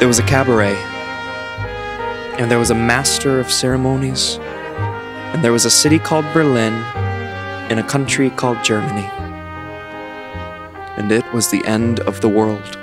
There was a cabaret, and there was a master of ceremonies, and there was a city called Berlin in a country called Germany. And it was the end of the world.